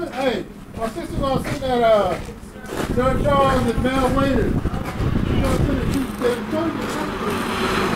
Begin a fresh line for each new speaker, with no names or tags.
sister, hey, my sister gonna send that, uh, John Charles and Mel Waiter. She's gonna send it to, they you.